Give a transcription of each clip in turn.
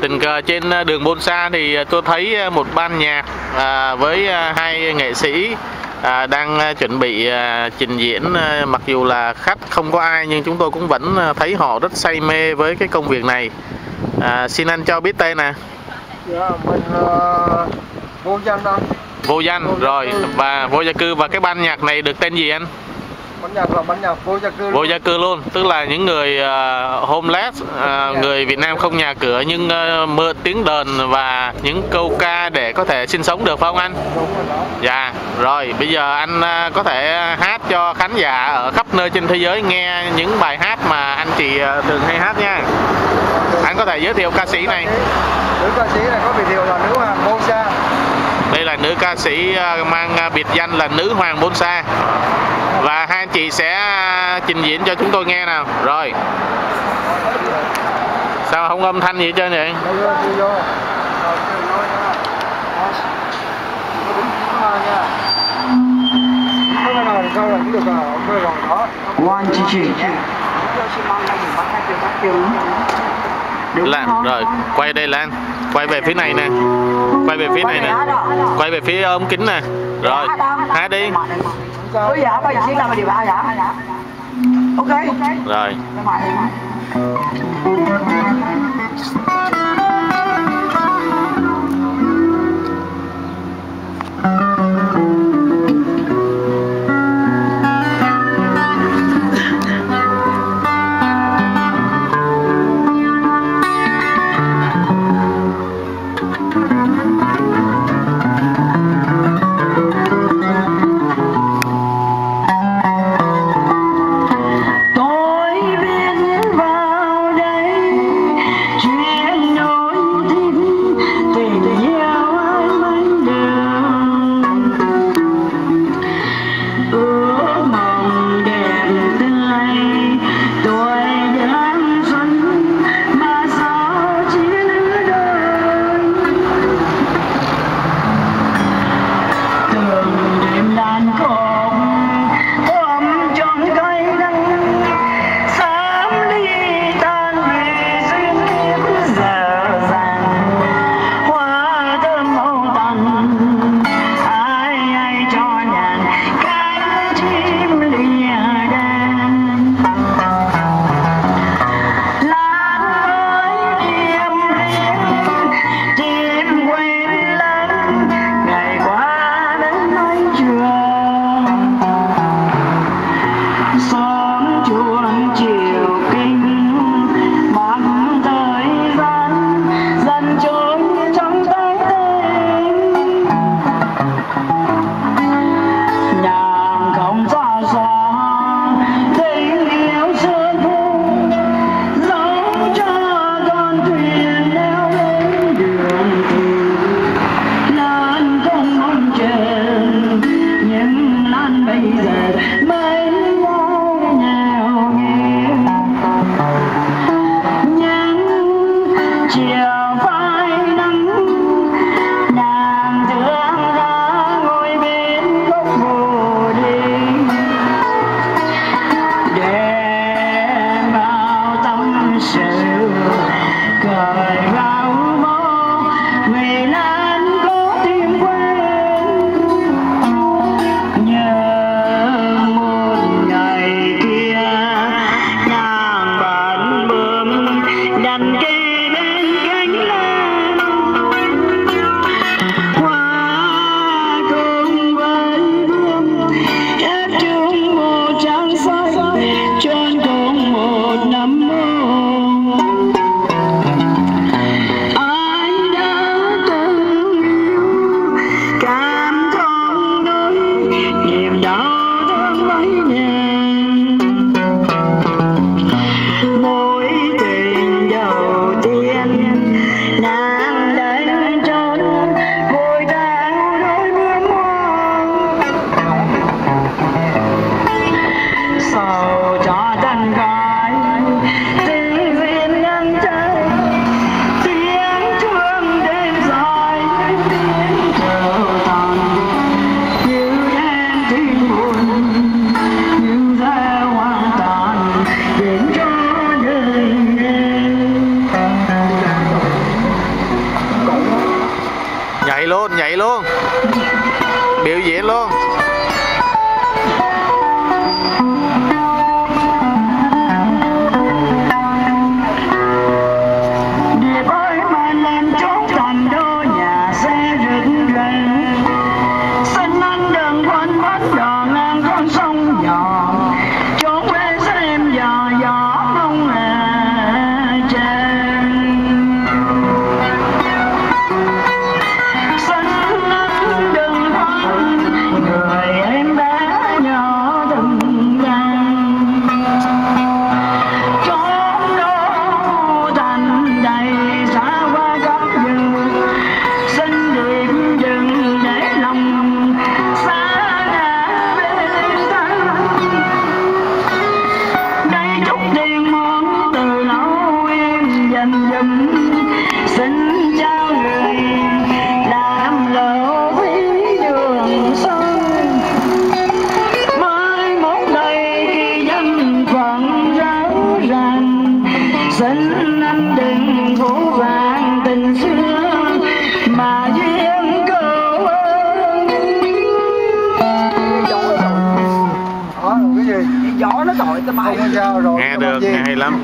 tình cờ trên à, đường Bôn Sa thì à, tôi thấy à, một ban nhạc à, với hai nghệ sĩ à, đang chuẩn bị à, trình diễn à, mặc dù là khách không có ai nhưng chúng tôi cũng vẫn thấy họ rất say mê với cái công việc này. À, xin anh cho biết tên nè. Dạ, mình uh, vô danh anh. Vô danh Vô rồi cư. và vô gia cư và cái ban nhạc này được tên gì anh? Bánh nhạc là bánh nhạc vô gia cư. Vô gia cư luôn, tức là những người à, homeless, à, người Việt Nam không nhà cửa nhưng à, mượn tiếng đờn và những câu ca để có thể sinh sống được phải không anh? Đúng rồi đó. Dạ, rồi bây giờ anh à, có thể hát cho khán giả ở khắp nơi trên thế giới nghe những bài hát mà anh chị à, thường hay hát nha. Anh có thể giới thiệu ca sĩ này. Nữ ca sĩ này có biệt hiệu là nữ hoàng Bô Sa. Đây là nữ ca sĩ à, mang à, biệt danh là nữ hoàng bốn sa. Và hai anh chị sẽ à, trình diễn cho chúng tôi nghe nào. Rồi. Sao không âm thanh gì hết trơn vậy? One, two, three. Không? rồi, quay đây Lan. Quay về phía này nè. Quay về phía này nè. Quay về phía ống kính nè. Rồi, hát đi. Bây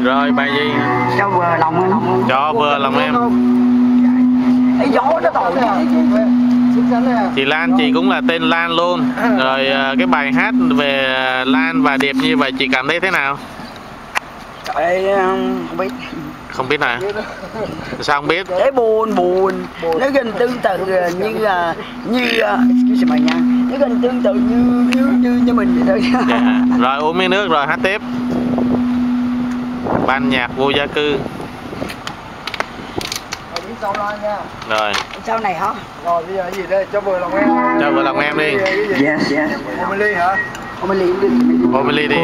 rồi bài gì cho vừa lòng em. Cho vừa lòng em. Chị à? Lan chị cũng là tên Lan luôn. Rồi à, cái bài hát về à, Lan và Điệp như vậy chị cảm thấy thế nào? Trời không biết. Không biết nè sao không biết? Để buồn buồn. Nó gần tương tự như là như excuse me nha. Nó gần tương tự như như như, như mình vậy thôi. Yeah. rồi uống miếng nước rồi hát tiếp ban nhạc vô gia cư. Rồi. Sau này hả? Rồi bây giờ gì đây? Cho vừa lòng em. Cho vừa lòng em đi. Yes, yes. Omeli hả? Omeli đi. Omeli đi.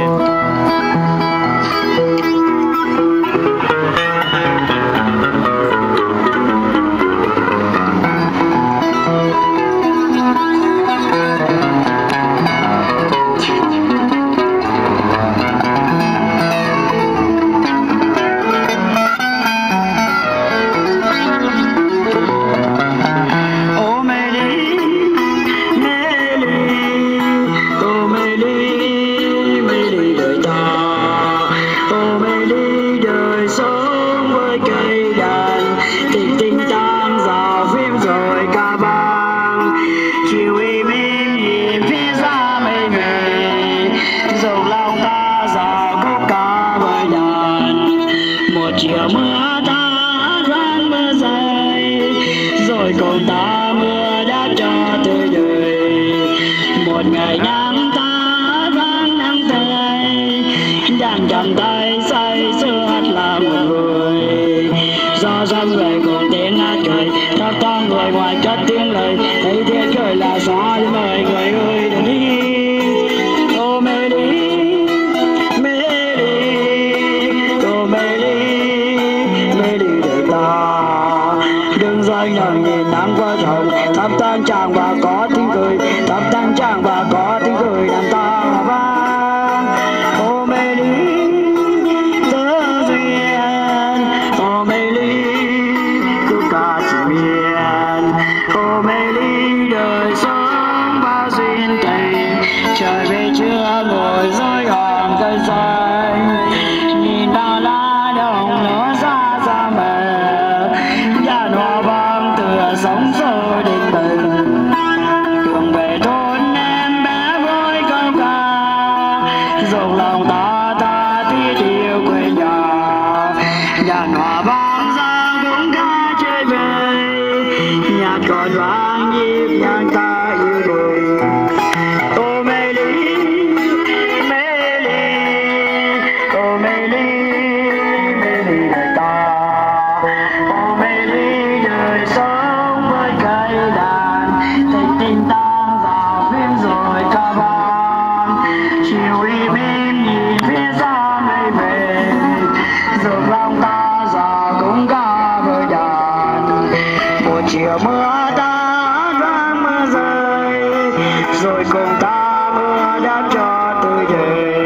cùng ta mưa đã cho tôi về.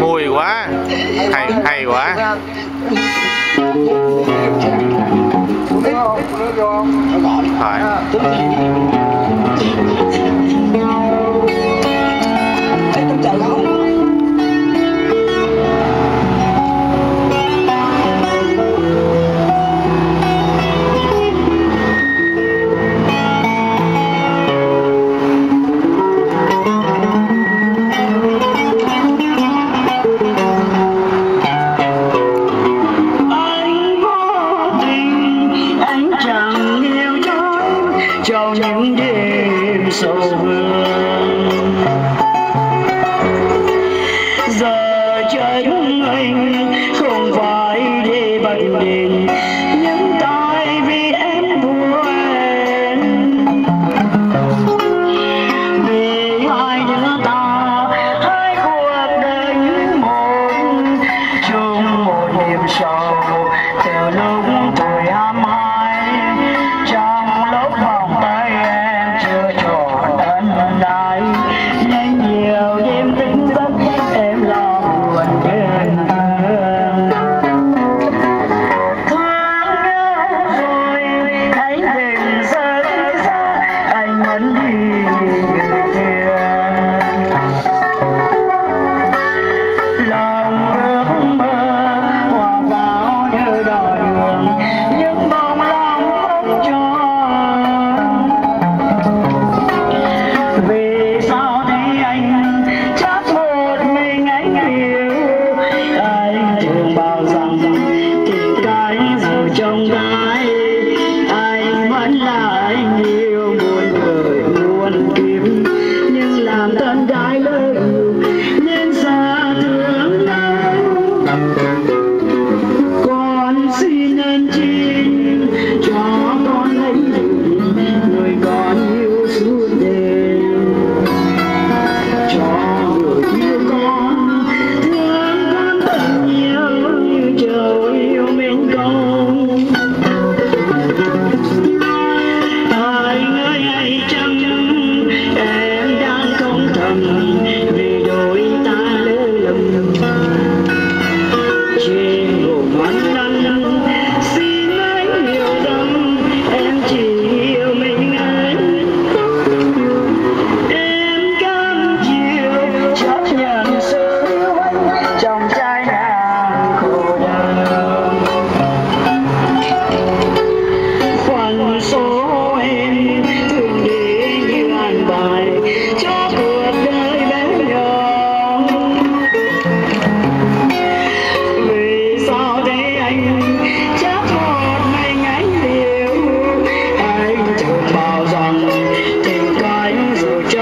Mùi quá hay hay quá Thôi.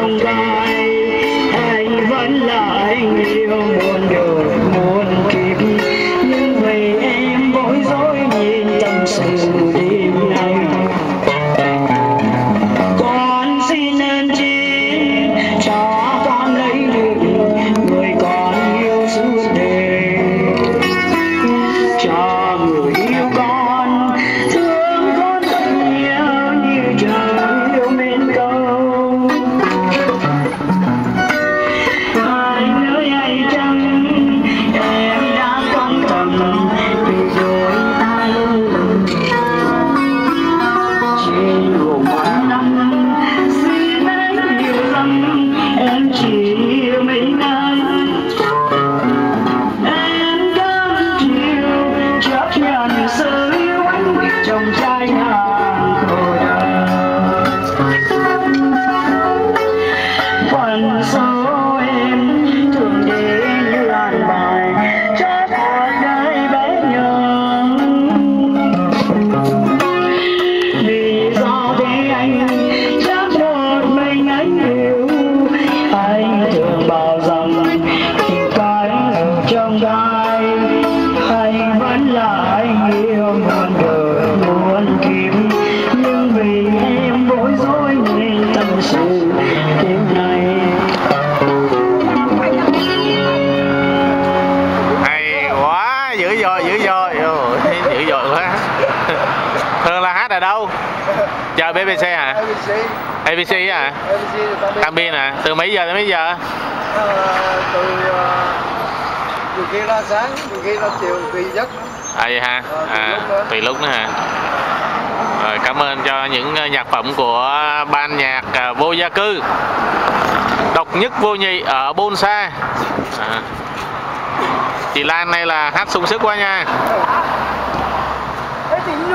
trong gai anh vẫn là anh yêu. là thường là hát ở đâu? Chờ bbc à? hả? Abc abc hả tăng biên hả à? từ mấy giờ tới mấy giờ? À, từ khi ra sáng từ khi ra chiều tùy giấc. À vậy ha ờ, à, tùy lúc nữa hả? Rồi cảm ơn cho những nhạc phẩm của ban nhạc vô gia cư. Độc nhất vô nhị ở Bonsa à. chị Lan này là hát sung sức quá nha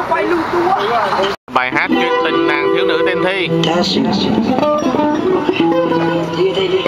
quay lưu tua bài hát chuyện tình nàng thiếu nữ tên thi. Đi đây đi.